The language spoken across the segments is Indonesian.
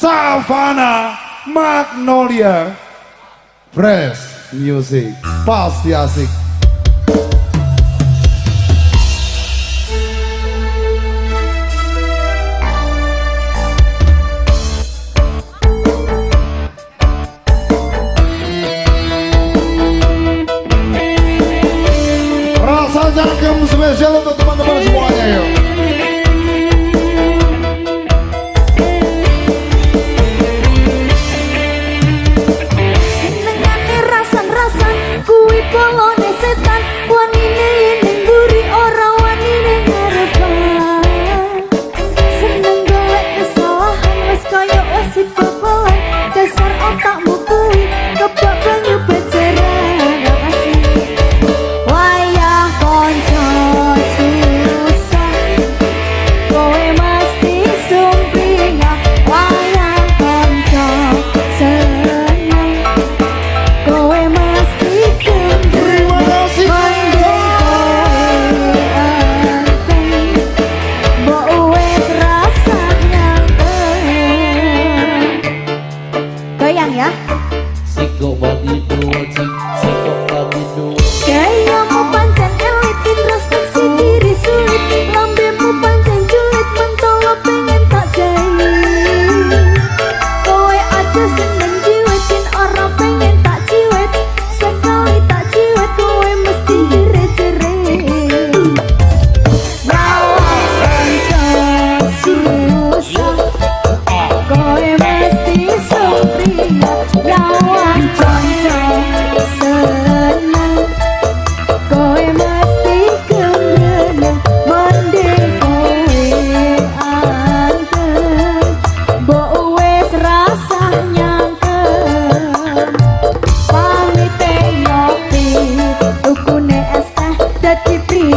Savana Magnolia. Fresh Music. Pasti asik. Rasa jangkem spesial untuk teman-teman semuanya yuk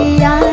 一